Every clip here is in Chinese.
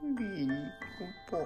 Bini, un po'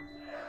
Yeah.